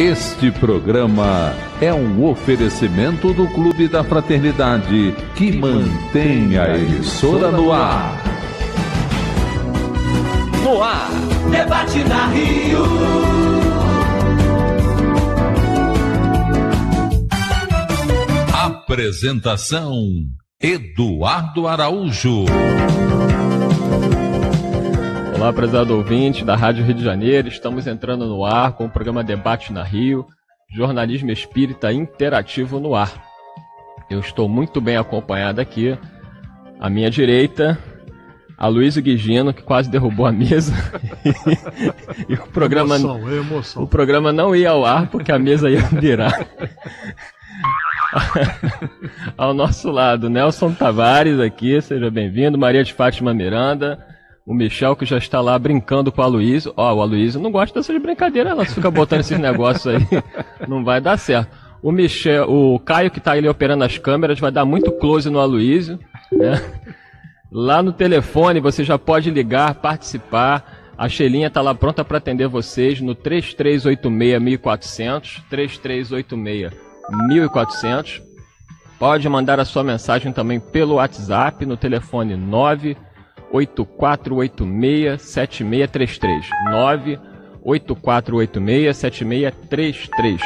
Este programa é um oferecimento do Clube da Fraternidade que mantém a emissora no ar. No ar, debate na Rio. Apresentação Eduardo Araújo. Olá, prezado ouvinte da Rádio Rio de Janeiro. Estamos entrando no ar com o programa Debate na Rio, jornalismo espírita interativo no ar. Eu estou muito bem acompanhado aqui. À minha direita, a Luísa Guigino, que quase derrubou a mesa. e o programa, emoção, emoção. o programa não ia ao ar porque a mesa ia virar. ao nosso lado, Nelson Tavares aqui, seja bem-vindo. Maria de Fátima Miranda o Michel que já está lá brincando com a Luísa. Ó, o Aloysio não gosta dessas brincadeiras, ela fica botando esses negócios aí. Não vai dar certo. O Michel, o Caio que está ali operando as câmeras vai dar muito close no Aloysio, né? Lá no telefone você já pode ligar, participar. A Xelinha está lá pronta para atender vocês no 3386-1400, 3386-1400. Pode mandar a sua mensagem também pelo WhatsApp no telefone 9 8486-7633. 98486-7633.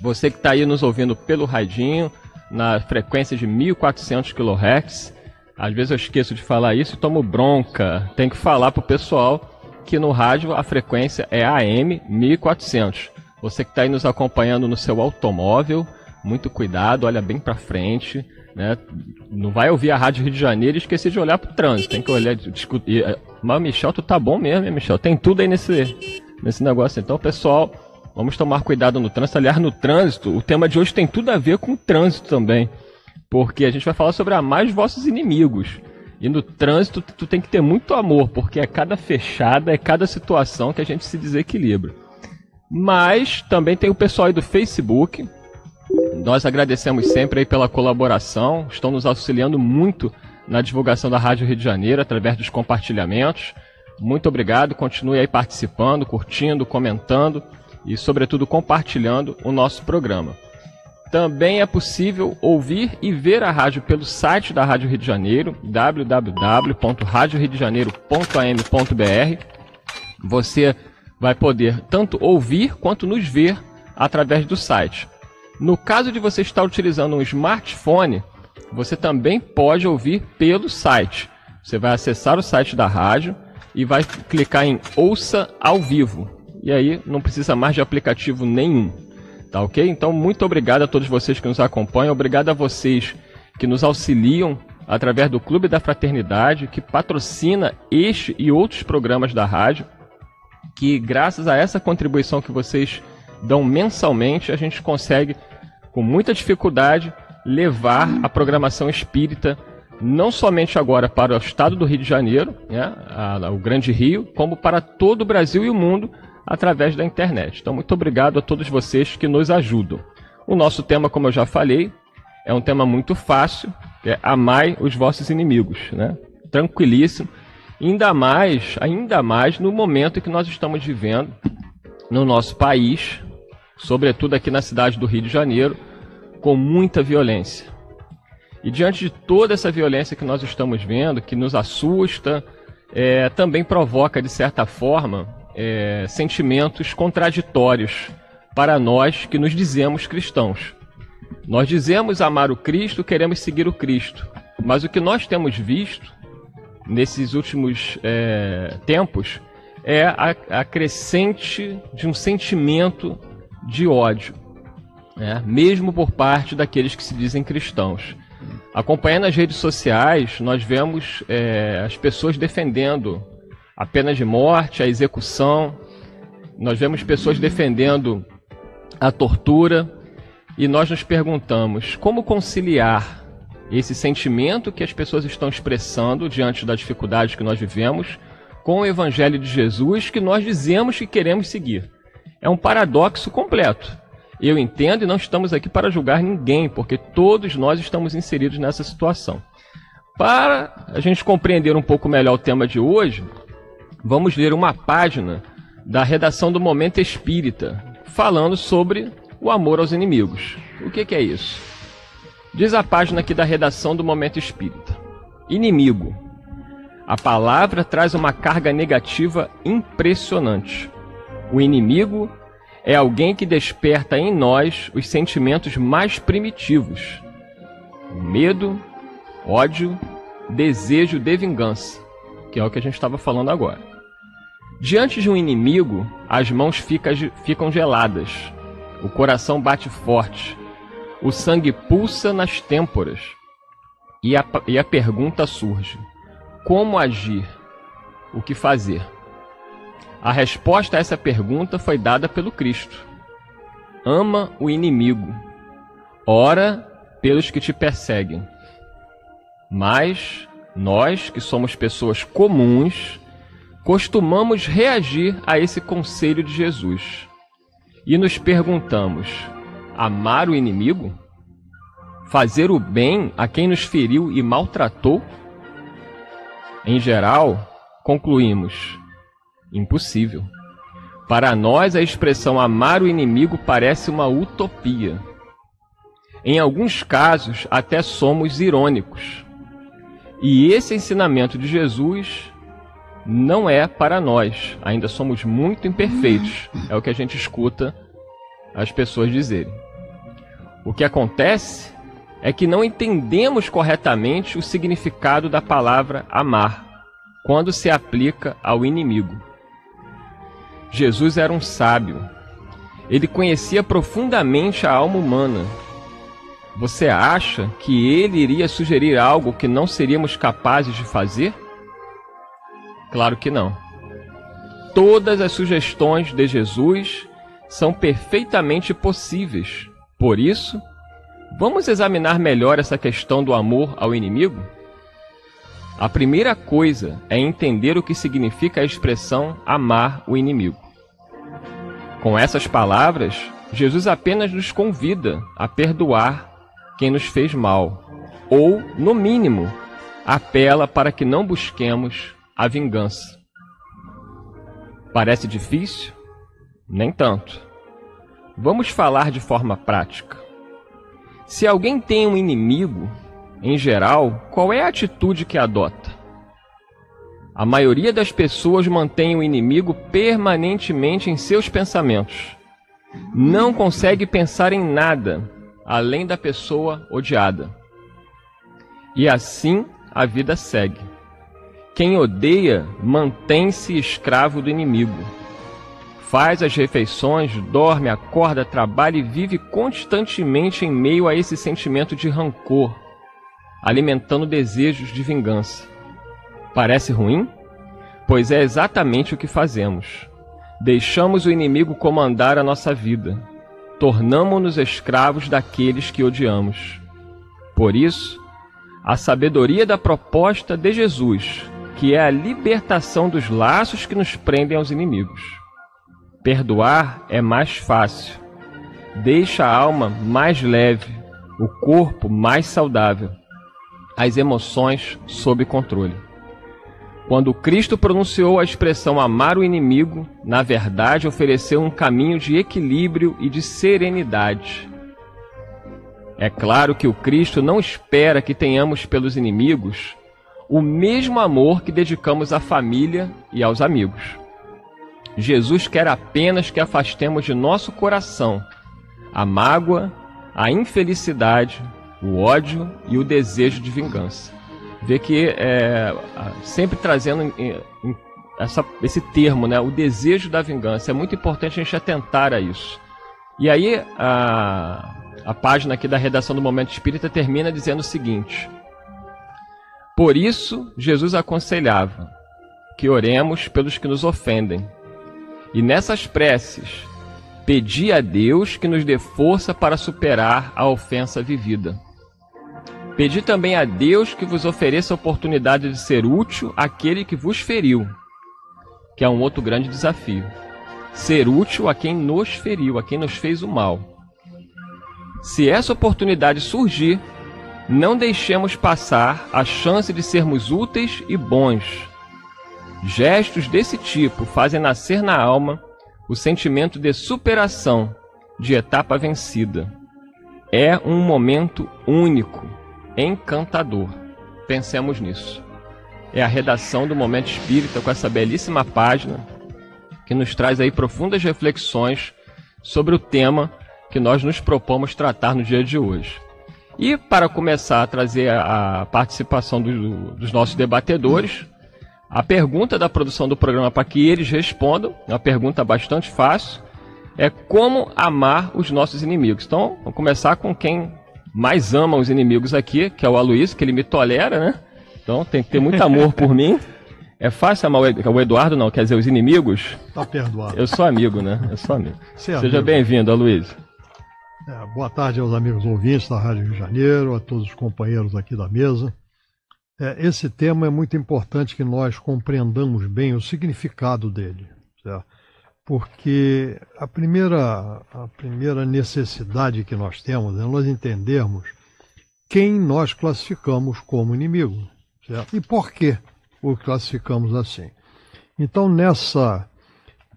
Você que está aí nos ouvindo pelo radinho, na frequência de 1400 kHz. Às vezes eu esqueço de falar isso e tomo bronca. Tem que falar pro pessoal que no rádio a frequência é AM 1400. Você que está aí nos acompanhando no seu automóvel, muito cuidado, olha bem para frente né? Não vai ouvir a Rádio Rio de Janeiro e esquecer de olhar pro trânsito. Tem que olhar, discutir. É, mas, Michel, tu tá bom mesmo, hein, Michel? Tem tudo aí nesse, nesse negócio. Então, pessoal, vamos tomar cuidado no trânsito. Aliás, no trânsito, o tema de hoje tem tudo a ver com o trânsito também. Porque a gente vai falar sobre amar os vossos inimigos. E no trânsito, tu tem que ter muito amor, porque é cada fechada, é cada situação que a gente se desequilibra. Mas também tem o pessoal aí do Facebook, nós agradecemos sempre aí pela colaboração, estão nos auxiliando muito na divulgação da Rádio Rio de Janeiro através dos compartilhamentos. Muito obrigado, continue aí participando, curtindo, comentando e, sobretudo, compartilhando o nosso programa. Também é possível ouvir e ver a rádio pelo site da Rádio Rio de Janeiro, www.radioriodejaneiro.am.br. Você vai poder tanto ouvir quanto nos ver através do site. No caso de você estar utilizando um smartphone, você também pode ouvir pelo site. Você vai acessar o site da rádio e vai clicar em Ouça ao vivo. E aí não precisa mais de aplicativo nenhum. Tá ok? Então, muito obrigado a todos vocês que nos acompanham. Obrigado a vocês que nos auxiliam através do Clube da Fraternidade, que patrocina este e outros programas da rádio. Que graças a essa contribuição que vocês dão mensalmente, a gente consegue, com muita dificuldade, levar a programação espírita não somente agora para o estado do Rio de Janeiro, né, a, o Grande Rio, como para todo o Brasil e o mundo através da internet. Então, muito obrigado a todos vocês que nos ajudam. O nosso tema, como eu já falei, é um tema muito fácil, é amai os vossos inimigos, né? Tranquilíssimo. Ainda mais, ainda mais no momento que nós estamos vivendo no nosso país, sobretudo aqui na cidade do Rio de Janeiro, com muita violência. E diante de toda essa violência que nós estamos vendo, que nos assusta, é, também provoca, de certa forma, é, sentimentos contraditórios para nós que nos dizemos cristãos. Nós dizemos amar o Cristo, queremos seguir o Cristo, mas o que nós temos visto nesses últimos é, tempos é a, a crescente de um sentimento de ódio, né? mesmo por parte daqueles que se dizem cristãos. Acompanhando as redes sociais, nós vemos é, as pessoas defendendo a pena de morte, a execução, nós vemos pessoas defendendo a tortura, e nós nos perguntamos como conciliar esse sentimento que as pessoas estão expressando diante da dificuldade que nós vivemos com o Evangelho de Jesus que nós dizemos que queremos seguir é um paradoxo completo. Eu entendo e não estamos aqui para julgar ninguém, porque todos nós estamos inseridos nessa situação. Para a gente compreender um pouco melhor o tema de hoje, vamos ler uma página da redação do Momento Espírita, falando sobre o amor aos inimigos. O que, que é isso? Diz a página aqui da redação do Momento Espírita: Inimigo. A palavra traz uma carga negativa impressionante. O inimigo é alguém que desperta em nós os sentimentos mais primitivos: o medo, ódio, desejo de vingança, que é o que a gente estava falando agora. Diante de um inimigo, as mãos ficam geladas, o coração bate forte, o sangue pulsa nas têmporas e a, e a pergunta surge: como agir? O que fazer? A resposta a essa pergunta foi dada pelo Cristo. Ama o inimigo, ora pelos que te perseguem. Mas nós, que somos pessoas comuns, costumamos reagir a esse conselho de Jesus e nos perguntamos: amar o inimigo? Fazer o bem a quem nos feriu e maltratou? Em geral, concluímos: impossível. Para nós, a expressão amar o inimigo parece uma utopia. Em alguns casos, até somos irônicos. E esse ensinamento de Jesus não é para nós. Ainda somos muito imperfeitos. É o que a gente escuta as pessoas dizerem. O que acontece é que não entendemos corretamente o significado da palavra amar quando se aplica ao inimigo. Jesus era um sábio. Ele conhecia profundamente a alma humana. Você acha que ele iria sugerir algo que não seríamos capazes de fazer? Claro que não. Todas as sugestões de Jesus são perfeitamente possíveis. Por isso, vamos examinar melhor essa questão do amor ao inimigo? A primeira coisa é entender o que significa a expressão amar o inimigo. Com essas palavras, Jesus apenas nos convida a perdoar quem nos fez mal, ou, no mínimo, apela para que não busquemos a vingança. Parece difícil? Nem tanto. Vamos falar de forma prática. Se alguém tem um inimigo, em geral, qual é a atitude que adota? A maioria das pessoas mantém o inimigo permanentemente em seus pensamentos. Não consegue pensar em nada além da pessoa odiada. E assim a vida segue. Quem odeia mantém-se escravo do inimigo. Faz as refeições, dorme, acorda, trabalha e vive constantemente em meio a esse sentimento de rancor, alimentando desejos de vingança. Parece ruim? Pois é exatamente o que fazemos. Deixamos o inimigo comandar a nossa vida. Tornamo-nos escravos daqueles que odiamos. Por isso, a sabedoria da proposta de Jesus que é a libertação dos laços que nos prendem aos inimigos. Perdoar é mais fácil, deixa a alma mais leve, o corpo mais saudável, as emoções sob controle. Quando Cristo pronunciou a expressão amar o inimigo, na verdade ofereceu um caminho de equilíbrio e de serenidade. É claro que o Cristo não espera que tenhamos pelos inimigos o mesmo amor que dedicamos à família e aos amigos. Jesus quer apenas que afastemos de nosso coração a mágoa, a infelicidade, o ódio e o desejo de vingança. Vê que é, sempre trazendo essa, esse termo, né, o desejo da vingança. É muito importante a gente atentar a isso. E aí a, a página aqui da redação do Momento Espírita termina dizendo o seguinte: por isso, Jesus aconselhava que oremos pelos que nos ofendem. E nessas preces, pedi a Deus que nos dê força para superar a ofensa vivida. Pedi também a Deus que vos ofereça a oportunidade de ser útil àquele que vos feriu, que é um outro grande desafio. Ser útil a quem nos feriu, a quem nos fez o mal. Se essa oportunidade surgir, não deixemos passar a chance de sermos úteis e bons. Gestos desse tipo fazem nascer na alma o sentimento de superação de etapa vencida. É um momento único, encantador. Pensemos nisso. É a redação do Momento Espírita com essa belíssima página que nos traz aí profundas reflexões sobre o tema que nós nos propomos tratar no dia de hoje. E para começar a trazer a participação do, dos nossos debatedores, a pergunta da produção do programa para que eles respondam, uma pergunta bastante fácil, é como amar os nossos inimigos. Então, vamos começar com quem mais ama os inimigos aqui, que é o Aloysio, que ele me tolera, né? Então tem que ter muito amor por mim. É fácil amar o Eduardo, não? Quer dizer, os inimigos? Tá perdoado. Eu sou amigo, né? Eu sou amigo. É Seja bem-vindo, Aloysio. É, boa tarde aos amigos ouvintes da Rádio Rio de Janeiro, a todos os companheiros aqui da mesa. É, esse tema é muito importante que nós compreendamos bem o significado dele, certo? Porque a primeira, a primeira necessidade que nós temos é nós entendermos quem nós classificamos como inimigo certo? e por que o classificamos assim. Então, nessa,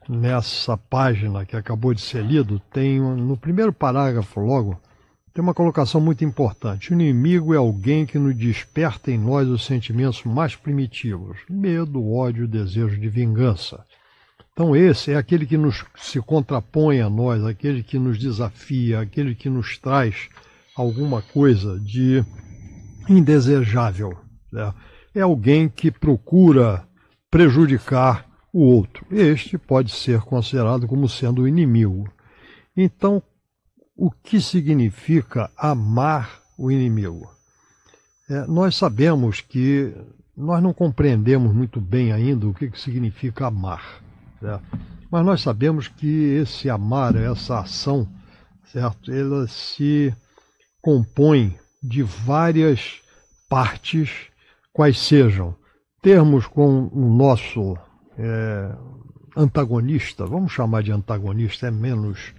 nessa página que acabou de ser lido, tem no primeiro parágrafo logo tem uma colocação muito importante. O inimigo é alguém que nos desperta em nós os sentimentos mais primitivos: medo, ódio, desejo de vingança. Então, esse é aquele que nos, se contrapõe a nós, aquele que nos desafia, aquele que nos traz alguma coisa de indesejável. Né? É alguém que procura prejudicar o outro. Este pode ser considerado como sendo o inimigo. Então, o que significa amar o inimigo? É, nós sabemos que nós não compreendemos muito bem ainda o que, que significa amar. Certo? Mas nós sabemos que esse amar, essa ação, certo? ela se compõe de várias partes, quais sejam termos com o nosso é, antagonista, vamos chamar de antagonista, é menos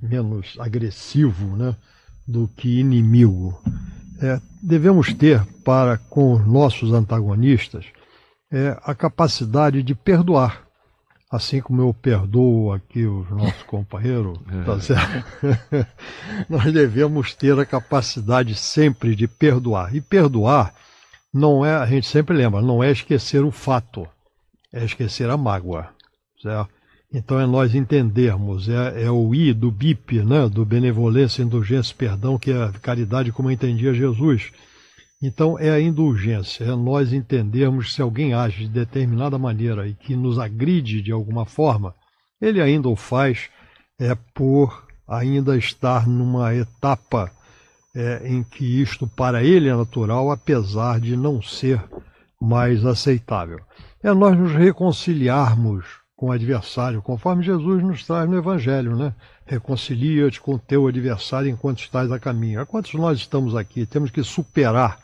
menos agressivo né, do que inimigo. É, devemos ter para com os nossos antagonistas é, a capacidade de perdoar. Assim como eu perdoo aqui os nossos companheiros, é. tá certo? nós devemos ter a capacidade sempre de perdoar. E perdoar não é, a gente sempre lembra, não é esquecer o fato, é esquecer a mágoa, certo? Então é nós entendermos, é, é o I do BIP, né, do benevolência, indulgência, perdão, que é a caridade como entendia Jesus. Então é a indulgência, é nós entendermos se alguém age de determinada maneira e que nos agride de alguma forma, ele ainda o faz é por ainda estar numa etapa é, em que isto para ele é natural, apesar de não ser mais aceitável. É nós nos reconciliarmos com o adversário, conforme Jesus nos traz no Evangelho, né? Reconcilia-te com teu adversário enquanto estás a caminho. Há quantos nós estamos aqui? Temos que superar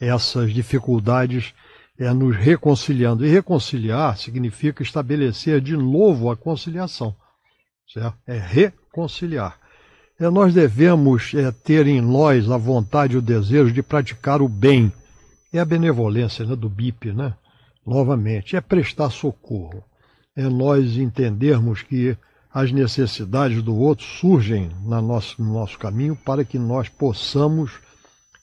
essas dificuldades é, nos reconciliando. E reconciliar significa estabelecer de novo a conciliação. Certo? É reconciliar. É, nós devemos é, ter em nós a vontade e o desejo de praticar o bem. É a benevolência né, do BIP, né? Novamente, é prestar socorro é nós entendermos que as necessidades do outro surgem no nosso, no nosso caminho para que nós possamos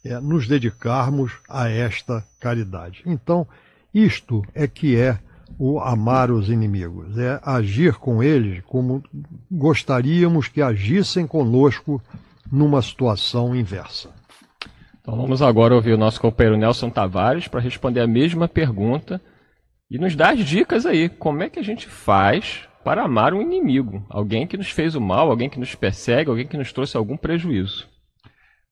é, nos dedicarmos a esta caridade. Então, isto é que é o amar os inimigos, é agir com eles como gostaríamos que agissem conosco numa situação inversa. Então vamos agora ouvir o nosso companheiro Nelson Tavares para responder a mesma pergunta e nos dá as dicas aí, como é que a gente faz para amar um inimigo, alguém que nos fez o mal, alguém que nos persegue, alguém que nos trouxe algum prejuízo.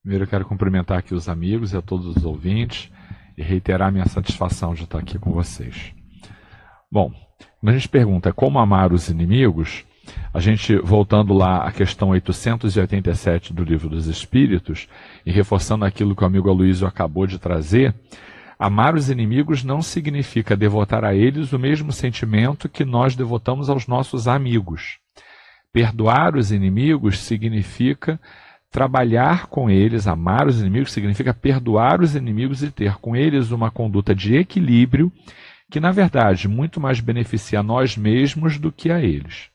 Primeiro eu quero cumprimentar aqui os amigos e a todos os ouvintes e reiterar minha satisfação de estar aqui com vocês. Bom, quando a gente pergunta como amar os inimigos, a gente, voltando lá à questão 887 do Livro dos Espíritos, e reforçando aquilo que o amigo Aloysio acabou de trazer, Amar os inimigos não significa devotar a eles o mesmo sentimento que nós devotamos aos nossos amigos. Perdoar os inimigos significa trabalhar com eles, amar os inimigos significa perdoar os inimigos e ter com eles uma conduta de equilíbrio que, na verdade, muito mais beneficia a nós mesmos do que a eles.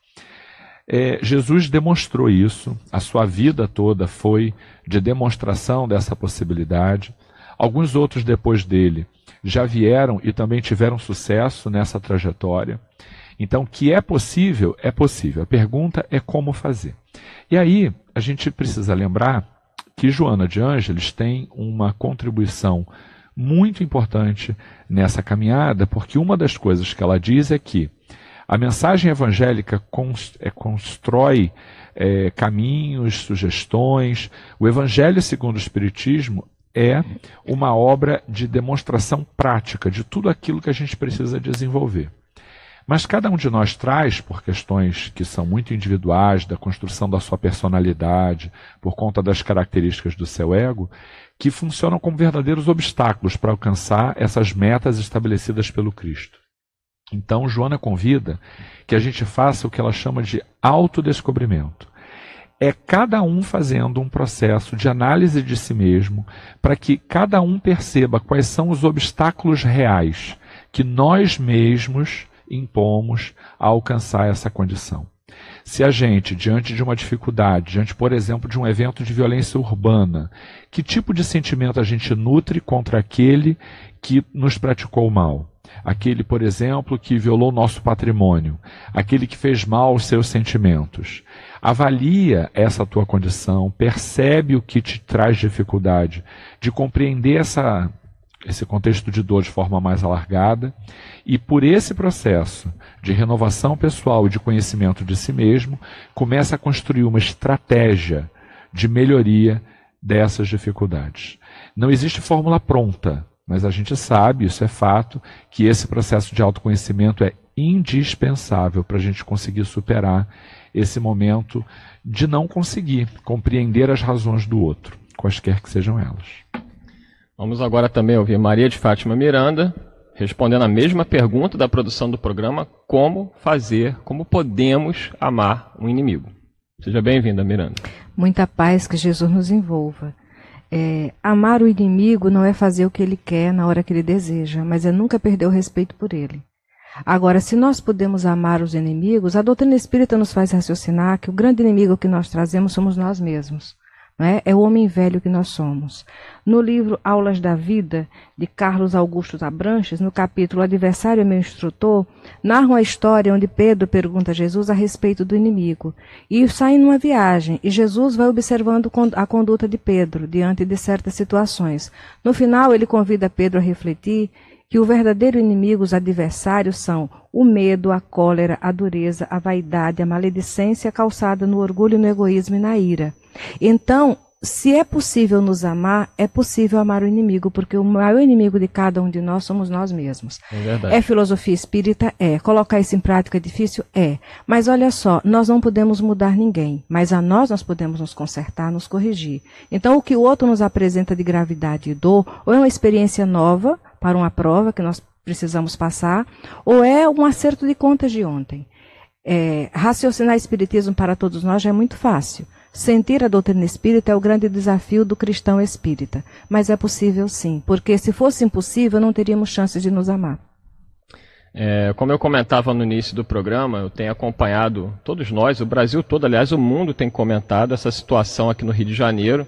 É, Jesus demonstrou isso, a sua vida toda foi de demonstração dessa possibilidade. Alguns outros depois dele já vieram e também tiveram sucesso nessa trajetória. Então, que é possível, é possível. A pergunta é como fazer. E aí, a gente precisa lembrar que Joana de Ângeles tem uma contribuição muito importante nessa caminhada, porque uma das coisas que ela diz é que a mensagem evangélica é, constrói é, caminhos, sugestões. O Evangelho segundo o Espiritismo é uma obra de demonstração prática de tudo aquilo que a gente precisa desenvolver. Mas cada um de nós traz, por questões que são muito individuais, da construção da sua personalidade, por conta das características do seu ego, que funcionam como verdadeiros obstáculos para alcançar essas metas estabelecidas pelo Cristo. Então, Joana convida que a gente faça o que ela chama de autodescobrimento. É cada um fazendo um processo de análise de si mesmo para que cada um perceba quais são os obstáculos reais que nós mesmos impomos a alcançar essa condição. Se a gente, diante de uma dificuldade, diante, por exemplo, de um evento de violência urbana, que tipo de sentimento a gente nutre contra aquele que nos praticou mal? Aquele, por exemplo, que violou nosso patrimônio, aquele que fez mal aos seus sentimentos. Avalia essa tua condição, percebe o que te traz dificuldade, de compreender essa esse contexto de dor de forma mais alargada, e por esse processo de renovação pessoal e de conhecimento de si mesmo, começa a construir uma estratégia de melhoria dessas dificuldades. Não existe fórmula pronta, mas a gente sabe, isso é fato, que esse processo de autoconhecimento é indispensável para a gente conseguir superar esse momento de não conseguir compreender as razões do outro, quaisquer que sejam elas. Vamos agora também ouvir Maria de Fátima Miranda, respondendo a mesma pergunta da produção do programa: como fazer, como podemos amar um inimigo? Seja bem-vinda, Miranda. Muita paz que Jesus nos envolva. É, amar o inimigo não é fazer o que ele quer na hora que ele deseja, mas é nunca perder o respeito por ele. Agora, se nós podemos amar os inimigos, a doutrina espírita nos faz raciocinar que o grande inimigo que nós trazemos somos nós mesmos. É? é o homem velho que nós somos. No livro Aulas da Vida, de Carlos Augusto Abranches, no capítulo Adversário é meu instrutor, narram a história onde Pedro pergunta a Jesus a respeito do inimigo. E saem numa viagem, e Jesus vai observando a conduta de Pedro diante de certas situações. No final, ele convida Pedro a refletir que o verdadeiro inimigo, os adversários, são o medo, a cólera, a dureza, a vaidade, a maledicência calçada no orgulho, no egoísmo e na ira. Então, se é possível nos amar, é possível amar o inimigo, porque o maior inimigo de cada um de nós somos nós mesmos. É, é, filosofia espírita? É. Colocar isso em prática é difícil? É. Mas olha só, nós não podemos mudar ninguém, mas a nós nós podemos nos consertar, nos corrigir. Então, o que o outro nos apresenta de gravidade e dor, ou é uma experiência nova para uma prova que nós precisamos passar, ou é um acerto de contas de ontem. É, raciocinar espiritismo para todos nós já é muito fácil. Sentir a doutrina espírita é o grande desafio do cristão espírita. Mas é possível sim, porque se fosse impossível, não teríamos chances de nos amar. É, como eu comentava no início do programa, eu tenho acompanhado, todos nós, o Brasil todo, aliás, o mundo tem comentado essa situação aqui no Rio de Janeiro,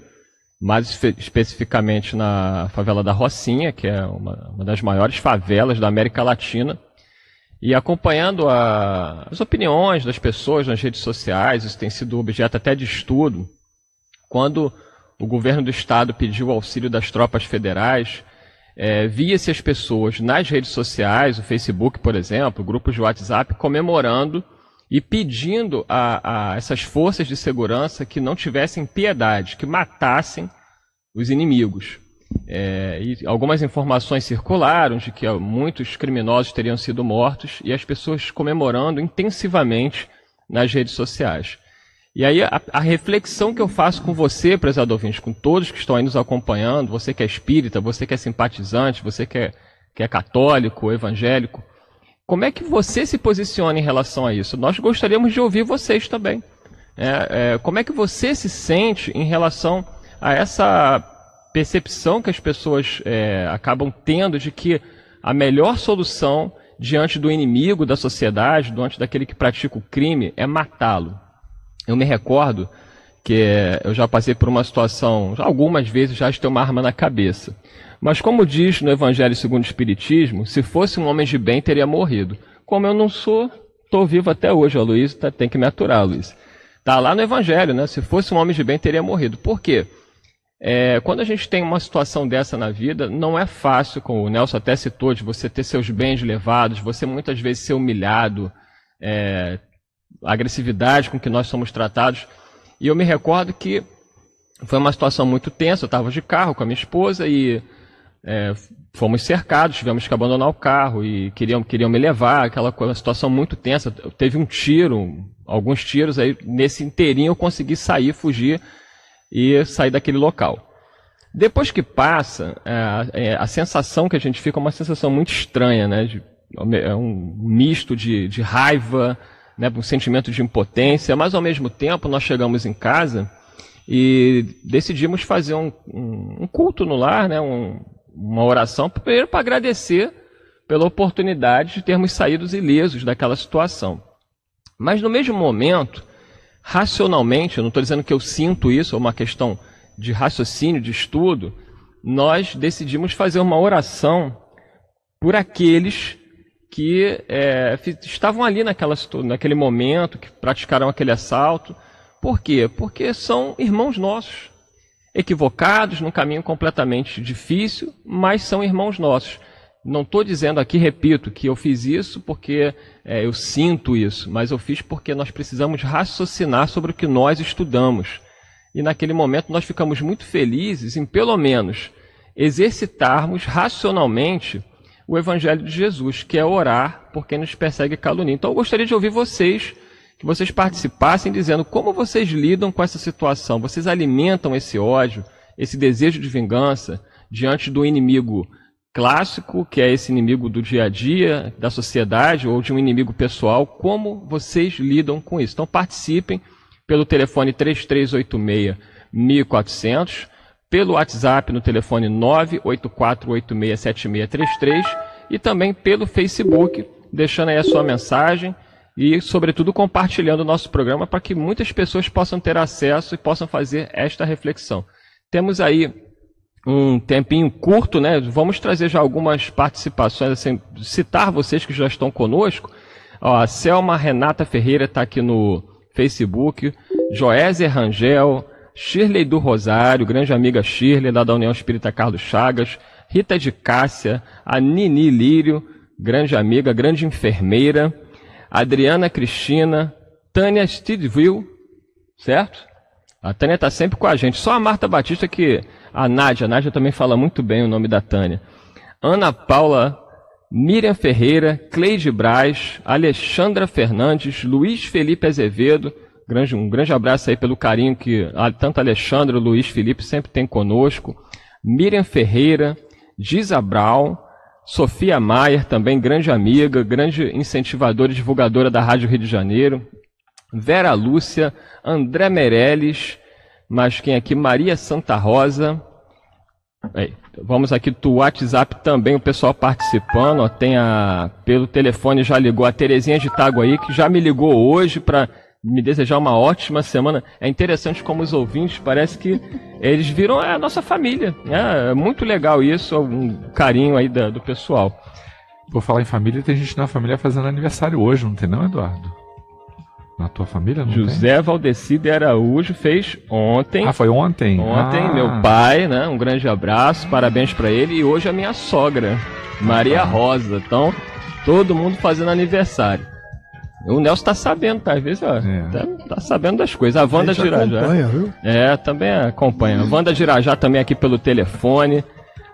mais especificamente na favela da Rocinha, que é uma, uma das maiores favelas da América Latina e acompanhando a, as opiniões das pessoas nas redes sociais, isso tem sido objeto até de estudo. Quando o governo do estado pediu o auxílio das tropas federais, é, via-se as pessoas nas redes sociais, o Facebook, por exemplo, grupos de WhatsApp, comemorando e pedindo a, a essas forças de segurança que não tivessem piedade, que matassem os inimigos. É, e algumas informações circularam de que muitos criminosos teriam sido mortos e as pessoas comemorando intensivamente nas redes sociais. E aí a, a, reflexão que eu faço com você, prezado ouvinte, com todos que estão aí nos acompanhando, você que é espírita, você que é simpatizante, você que é, que é católico, evangélico, como é que você se posiciona em relação a isso? Nós gostaríamos de ouvir vocês também. É, é, como é que você se sente em relação a essa percepção que as pessoas é, acabam tendo de que a melhor solução diante do inimigo da sociedade, diante daquele que pratica o crime, é matá-lo. eu me recordo que eu já passei por uma situação, algumas vezes já de ter uma arma na cabeça. Mas como diz no Evangelho segundo o Espiritismo, se fosse um homem de bem, teria morrido. Como eu não sou, estou vivo até hoje, Luiz tá, tem que me aturar, Luiz. Está lá no Evangelho, né? Se fosse um homem de bem, teria morrido. Por quê? É, quando a gente tem uma situação dessa na vida, não é fácil, como o Nelson até citou, de você ter seus bens levados, você muitas vezes ser humilhado, é, a agressividade com que nós somos tratados. E eu me recordo que foi uma situação muito tensa. Eu estava de carro com a minha esposa e é, fomos cercados, tivemos que abandonar o carro e queriam, queriam me levar, aquela situação muito tensa. Teve um tiro, alguns tiros aí, nesse inteirinho eu consegui sair, fugir e sair daquele local. Depois que passa, é, é, a sensação que a gente fica é uma sensação muito estranha, né? De, é um misto de, de raiva, né, um sentimento de impotência, mas ao mesmo tempo nós chegamos em casa e decidimos fazer um, um, um culto no lar, né, um, uma oração, primeiro para agradecer pela oportunidade de termos saído ilesos daquela situação. Mas no mesmo momento, racionalmente, eu não estou dizendo que eu sinto isso, é uma questão de raciocínio, de estudo, nós decidimos fazer uma oração por aqueles que é, estavam ali naquela, naquele momento, que praticaram aquele assalto. Por quê? Porque são irmãos nossos, equivocados, num caminho completamente difícil, mas são irmãos nossos. Não estou dizendo aqui, repito, que eu fiz isso porque é, eu sinto isso, mas eu fiz porque nós precisamos raciocinar sobre o que nós estudamos. E naquele momento nós ficamos muito felizes em, pelo menos, exercitarmos racionalmente o Evangelho de Jesus, que é orar por quem nos persegue e calunia. Então eu gostaria de ouvir vocês, que vocês participassem dizendo como vocês lidam com essa situação. Vocês alimentam esse ódio, esse desejo de vingança diante do inimigo clássico, que é esse inimigo do dia a dia, da sociedade, ou de um inimigo pessoal. Como vocês lidam com isso? Então participem pelo telefone 3386 1400 pelo WhatsApp no telefone 984867633 e também pelo Facebook, deixando aí a sua mensagem e, sobretudo, compartilhando o nosso programa para que muitas pessoas possam ter acesso e possam fazer esta reflexão. Temos aí um tempinho curto, né? Vamos trazer já algumas participações, assim, citar vocês que já estão conosco. Ó, a Selma Renata Ferreira está aqui no Facebook, Joésia Rangel, Shirley do Rosário, grande amiga Shirley, lá da União Espírita Carlos Chagas, Rita de Cássia, a Nini Lírio, grande amiga, grande enfermeira, Adriana Cristina, Tânia Stidville, certo? A Tânia está sempre com a gente. Só a Marta Batista que. A Nádia, a Nádia também fala muito bem o nome da Tânia. Ana Paula, Miriam Ferreira, Cleide Braz, Alexandra Fernandes, Luiz Felipe Azevedo, Grande, um grande abraço aí pelo carinho que tanto Alexandre, Luiz Felipe sempre tem conosco. Miriam Ferreira, Giza Brown, Sofia Maier, também grande amiga, grande incentivadora e divulgadora da Rádio Rio de Janeiro. Vera Lúcia, André Meirelles, mas quem aqui? Maria Santa Rosa. Aí, vamos aqui do WhatsApp também, o pessoal participando. Ó, tem a, pelo telefone já ligou a Terezinha de Itaguaí, que já me ligou hoje para me desejar uma ótima semana. É interessante como os ouvintes parece que eles viram a nossa família. Né? É muito legal isso, um carinho aí do pessoal. Por falar em família, tem gente na família fazendo aniversário hoje, não tem não, Eduardo? Na tua família não José tem? Valdeci de Araújo fez ontem. Ah, foi ontem? Ontem, ah. meu pai, né? Um grande abraço, parabéns para ele. E hoje a minha sogra, Maria Rosa. Então, todo mundo fazendo aniversário. O Nelson tá sabendo, tá? Às vezes, ó, é. tá, tá, sabendo das coisas. A Wanda Girajá. Acompanha, viu? É, também acompanha. A Wanda Girajá também aqui pelo telefone.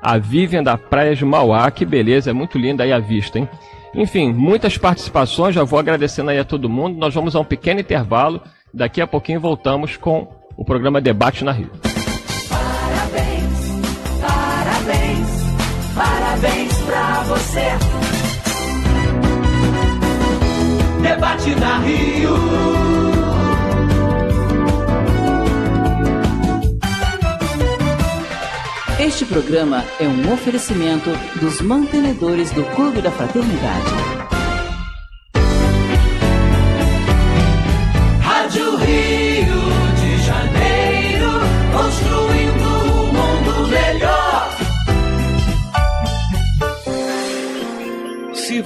A Vivian da Praia de Mauá, que beleza, é muito linda aí a vista, hein? Enfim, muitas participações, já vou agradecendo aí a todo mundo. Nós vamos a um pequeno intervalo. Daqui a pouquinho voltamos com o programa Debate na Rio. Parabéns, parabéns, parabéns pra você. Debate na Rio. Este programa é um oferecimento dos mantenedores do Clube da Fraternidade.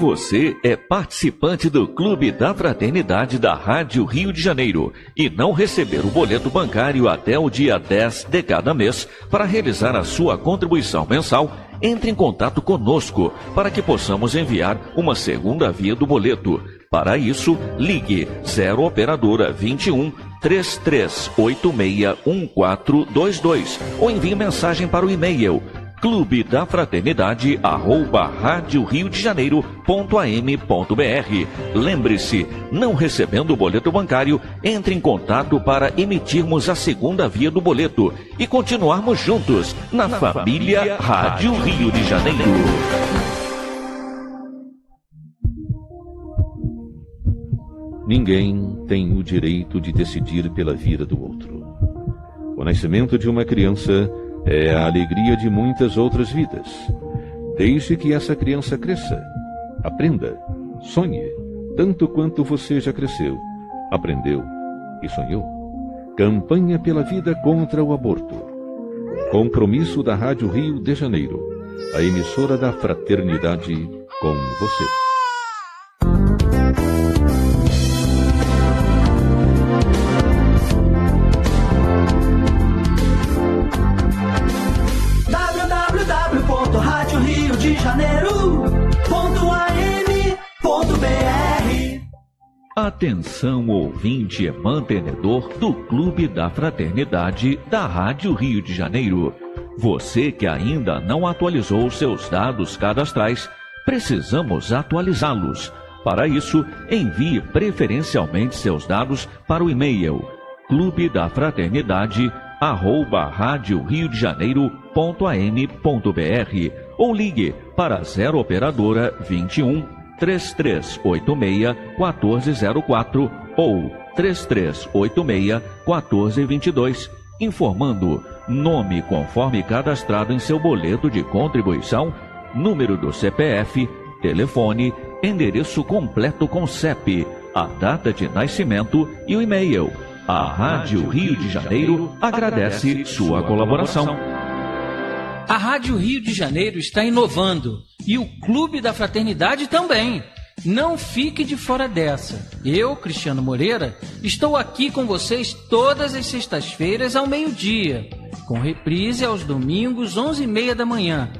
Você é participante do Clube da Fraternidade da Rádio Rio de Janeiro e não receber o boleto bancário até o dia 10 de cada mês para realizar a sua contribuição mensal, entre em contato conosco para que possamos enviar uma segunda via do boleto. Para isso, ligue 0 Operadora 21 33861422 ou envie mensagem para o e-mail clube da fraternidade arroba rádio Rio de Janeiro ponto am ponto br. Lembre-se, não recebendo o boleto bancário, entre em contato para emitirmos a segunda via do boleto e continuarmos juntos na, na família, família Rádio Rio de Janeiro. Ninguém tem o direito de decidir pela vida do outro. O nascimento de uma criança é a alegria de muitas outras vidas. Deixe que essa criança cresça. Aprenda, sonhe, tanto quanto você já cresceu, aprendeu e sonhou. Campanha pela vida contra o aborto. Compromisso da Rádio Rio de Janeiro, a emissora da fraternidade com você. Atenção ouvinte e mantenedor do Clube da Fraternidade da Rádio Rio de Janeiro. Você que ainda não atualizou seus dados cadastrais, precisamos atualizá-los. Para isso, envie preferencialmente seus dados para o e-mail clube da fraternidade arroba rádio Rio de ou ligue para 0 operadora 21 3386 1404 ou 3386 1422, informando nome conforme cadastrado em seu boleto de contribuição, número do CPF, telefone, endereço completo com CEP, a data de nascimento e o e-mail. A Rádio Rio de Janeiro agradece sua colaboração. A Rádio Rio de Janeiro está inovando e o Clube da Fraternidade também. Não fique de fora dessa. Eu, Cristiano Moreira, estou aqui com vocês todas as sextas-feiras ao meio-dia, com reprise aos domingos, 11h30 da manhã.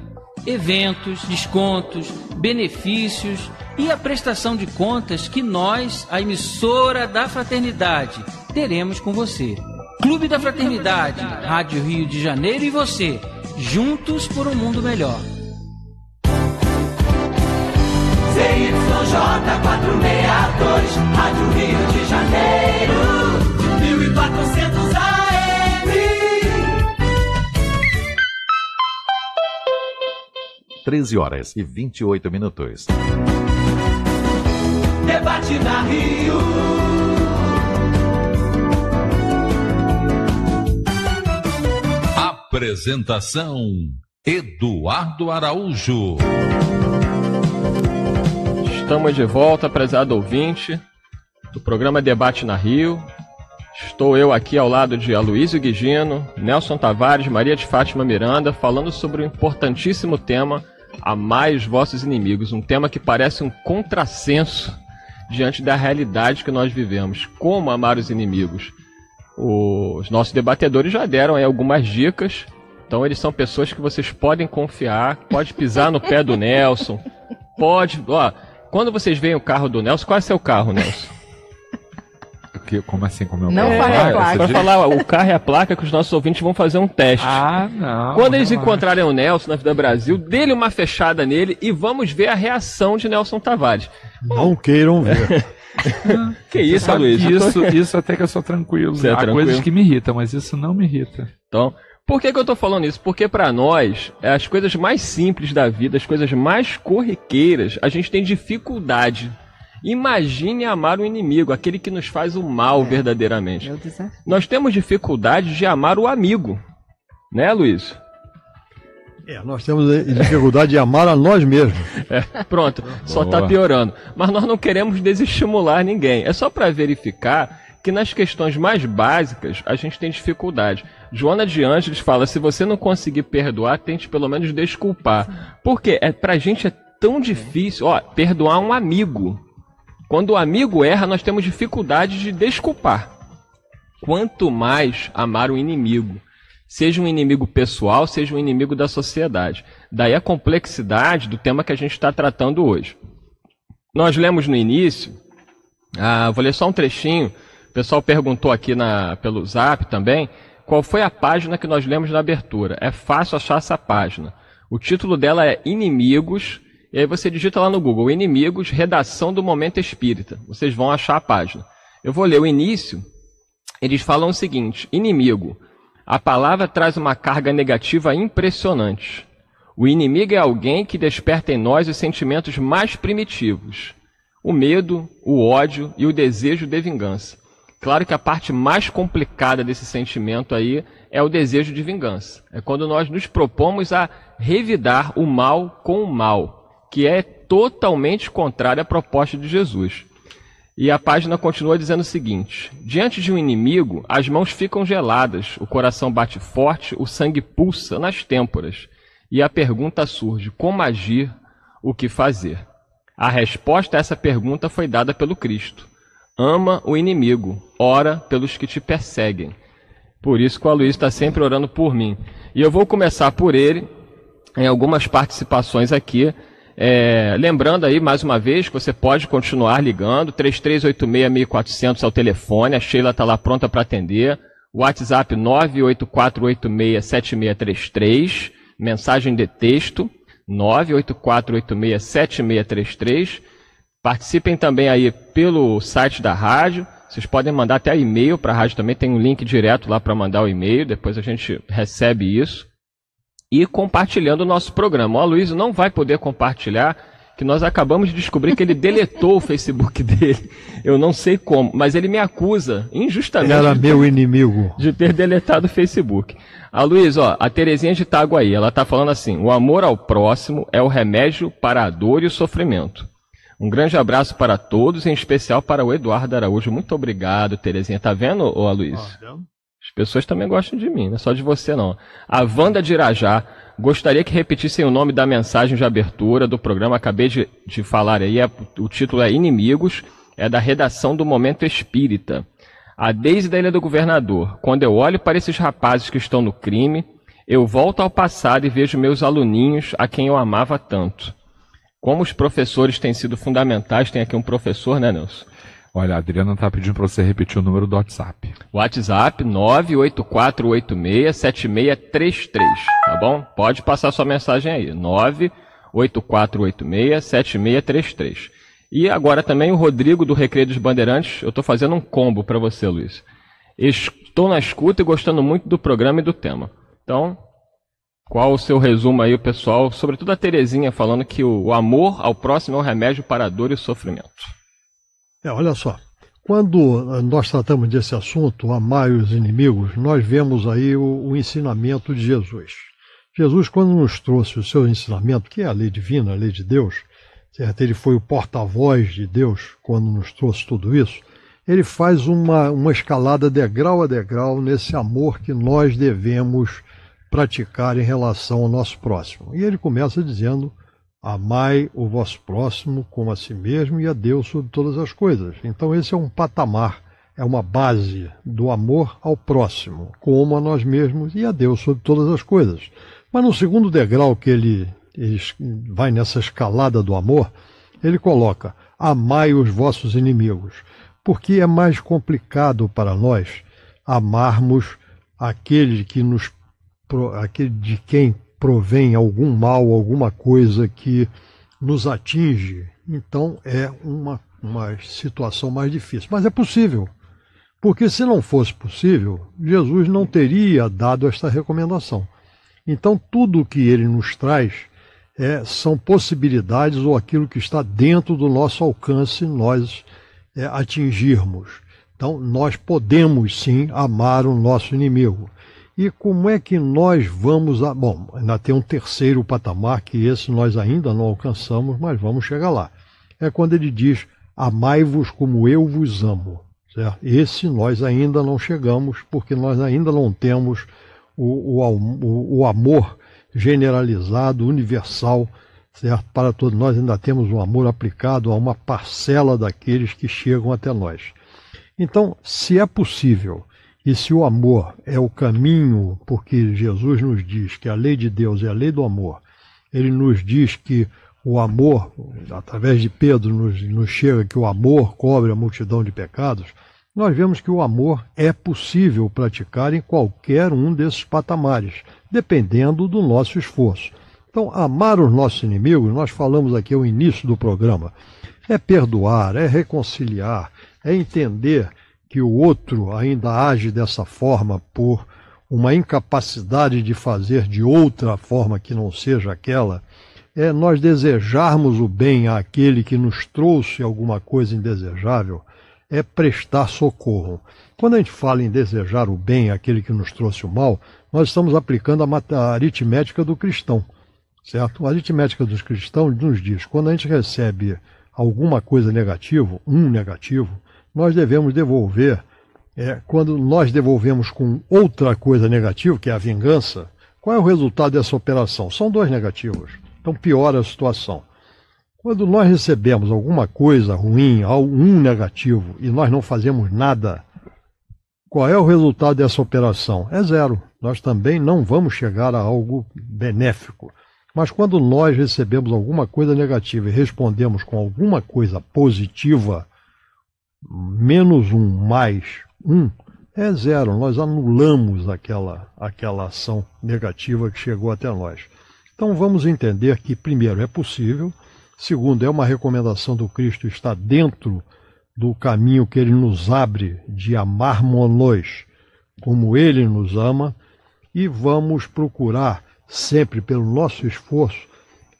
Eventos, descontos, benefícios e a prestação de contas que nós, a emissora da Fraternidade, teremos com você. Clube da Fraternidade, Rádio Rio de Janeiro e você, juntos por um mundo melhor. ZYJ 462, Rádio Rio de Janeiro, 1400 AM. 13 horas e 28 minutos. Debate na Rio. Apresentação Eduardo Araújo. Estamos de volta, prezado ouvinte, do programa Debate na Rio. Estou eu aqui ao lado de Aloysio Guigino, Nelson Tavares, Maria de Fátima Miranda, falando sobre o importantíssimo tema Amai os vossos inimigos, um tema que parece um contrassenso diante da realidade que nós vivemos. Como amar os inimigos? Os nossos debatedores já deram algumas dicas, então eles são pessoas que vocês podem confiar, pode pisar no pé do Nelson, pode, ó, quando vocês veem o carro do Nelson, qual é seu carro, Nelson? Que, como assim? Como é o Não carro? fale a Ah, placa. Pra falar o carro e a placa que os nossos ouvintes vão fazer um teste. Ah, não. Quando eles relaxa. encontrarem o Nelson na Vida Brasil, dê-lhe uma fechada nele e vamos ver a reação de Nelson Tavares. Não queiram ver. Que isso, sabe Luiz? Isso, isso até que eu sou tranquilo. Você é Há tranquilo? coisas que me irritam, mas isso não me irrita. Então, por que, que eu tô falando isso? Porque pra nós, é as coisas mais simples da vida, as coisas mais corriqueiras, a gente tem dificuldade. Imagine amar o inimigo, aquele que nos faz o mal verdadeiramente. Meu desafio. Nós temos dificuldade de amar o amigo. Né, Luiz? É, nós temos dificuldade de amar a nós mesmos. Pronto, só tá Boa. piorando. Mas nós não queremos desestimular ninguém. É só para verificar que nas questões mais básicas a gente tem dificuldade. Joana de Ângeles fala: se você não conseguir perdoar, tente pelo menos desculpar. Porque é, pra gente é tão difícil. Ó, perdoar um amigo. Quando o amigo erra, nós temos dificuldade de desculpar. Quanto mais amar o inimigo. Seja um inimigo pessoal, seja um inimigo da sociedade. Daí a complexidade do tema que a gente está tratando hoje. Nós lemos no início, ah, vou ler só um trechinho. O pessoal perguntou aqui na, pelo zap também qual foi a página que nós lemos na abertura. É fácil achar essa página. O título dela é Inimigos. E aí você digita lá no Google Inimigos, redação do Momento Espírita. Vocês vão achar a página. Eu vou ler o início. Eles falam o seguinte: inimigo. A palavra traz uma carga negativa impressionante. O inimigo é alguém que desperta em nós os sentimentos mais primitivos: o medo, o ódio e o desejo de vingança. Claro que a parte mais complicada desse sentimento aí é o desejo de vingança. É quando nós nos propomos a revidar o mal com o mal, que é totalmente contrário à proposta de Jesus. E a página continua dizendo o seguinte: Diante de um inimigo, as mãos ficam geladas, o coração bate forte, o sangue pulsa nas têmporas. E a pergunta surge: como agir, o que fazer? A resposta a essa pergunta foi dada pelo Cristo. Ama o inimigo, ora pelos que te perseguem. Por isso que o Luiz está sempre orando por mim. E eu vou começar por ele, em algumas participações aqui. É, lembrando aí, mais uma vez, que você pode continuar ligando, 3386-1400 é o telefone, a Sheila está lá pronta para atender. WhatsApp 984867633, mensagem de texto 984867633. Participem também aí pelo site da rádio. Vocês podem mandar até e-mail para a rádio também, tem um link direto lá para mandar o e-mail, depois a gente recebe isso. E compartilhando o nosso programa. O Luiz não vai poder compartilhar, que nós acabamos de descobrir que ele deletou o Facebook dele. Eu não sei como, mas ele me acusa injustamente. Era meu inimigo. De ter deletado o Facebook. A Luiz, ó, a Terezinha de Itaguaí, ela tá falando assim: o amor ao próximo é o remédio para a dor e o sofrimento. Um grande abraço para todos, em especial para o Eduardo Araújo. Muito obrigado, Terezinha. Tá vendo, ô Luiz? As pessoas também gostam de mim, não é só de você não. A Wanda de Irajá, gostaria que repetissem o nome da mensagem de abertura do programa. Acabei de, de falar aí, é, o título é Inimigos, é da redação do Momento Espírita. A Deise da Ilha do Governador. Quando eu olho para esses rapazes que estão no crime, eu volto ao passado e vejo meus aluninhos a quem eu amava tanto. Como os professores têm sido fundamentais, tem aqui um professor, né, Nelson? Olha, a Adriana está pedindo para você repetir o número do WhatsApp. WhatsApp 984867633, tá bom? Pode passar sua mensagem aí, 984867633. E agora também o Rodrigo do Recreio dos Bandeirantes, eu estou fazendo um combo para você, Luiz. Estou na escuta e gostando muito do programa e do tema. Então, qual o seu resumo aí, pessoal? Sobretudo a Terezinha falando que o, amor ao próximo é o remédio para a dor e sofrimento. É, olha só. Quando nós tratamos desse assunto, amar os inimigos, nós vemos aí o, o ensinamento de Jesus. Jesus, quando nos trouxe o seu ensinamento, que é a lei divina, a lei de Deus, certo? ele foi o porta-voz de Deus quando nos trouxe tudo isso, ele faz uma, uma escalada degrau a degrau nesse amor que nós devemos praticar em relação ao nosso próximo. E ele começa dizendo: Amai o vosso próximo como a si mesmo e a Deus sobre todas as coisas. Então, esse é um patamar, é uma base do amor ao próximo, como a nós mesmos e a Deus sobre todas as coisas. Mas no segundo degrau que ele, ele vai nessa escalada do amor, ele coloca: Amai os vossos inimigos, porque é mais complicado para nós amarmos aquele que nos aquele de quem provém algum mal, alguma coisa que nos atinge, então é uma, uma situação mais difícil. Mas é possível. Porque se não fosse possível, Jesus não teria dado esta recomendação. Então, tudo o que ele nos traz é, são possibilidades ou aquilo que está dentro do nosso alcance nós é, atingirmos. Então, nós podemos sim amar o nosso inimigo. E como é que nós vamos. A... Bom, ainda tem um terceiro patamar, que esse nós ainda não alcançamos, mas vamos chegar lá. É quando ele diz: Amai-vos como eu vos amo. Certo? Esse nós ainda não chegamos, porque nós ainda não temos o, o, o, amor generalizado, universal certo? Para todos nós ainda temos um amor aplicado a uma parcela daqueles que chegam até nós. Então, se é possível, e se o amor é o caminho, porque Jesus nos diz que a lei de Deus é a lei do amor, ele nos diz que o amor, através de Pedro, nos, nos chega que o amor cobre a multidão de pecados, nós vemos que o amor é possível praticar em qualquer um desses patamares, dependendo do nosso esforço. Então, amar os nossos inimigos, nós falamos aqui ao início do programa, é perdoar, é reconciliar, é entender que o outro ainda age dessa forma por uma incapacidade de fazer de outra forma que não seja aquela, é nós desejarmos o bem àquele que nos trouxe alguma coisa indesejável, é prestar socorro. Quando a gente fala em desejar o bem àquele que nos trouxe o mal, nós estamos aplicando a, aritmética do cristão, certo? A aritmética dos cristãos nos diz, quando a gente recebe alguma coisa negativa, um negativo, nós devemos devolver, é, quando nós devolvemos com outra coisa negativa, que é a vingança, qual é o resultado dessa operação? São dois negativos. Então piora a situação. Quando nós recebemos alguma coisa ruim, um negativo, e nós não fazemos nada, qual é o resultado dessa operação? É zero. Nós também não vamos chegar a algo benéfico. Mas quando nós recebemos alguma coisa negativa e respondemos com alguma coisa positiva, menos um mais um é zero. Nós anulamos aquela, aquela ação negativa que chegou até nós. Então vamos entender que, primeiro, é possível, segundo, é uma recomendação do Cristo, está dentro do caminho que ele nos abre de amarmos como ele nos ama, e vamos procurar, sempre pelo nosso esforço,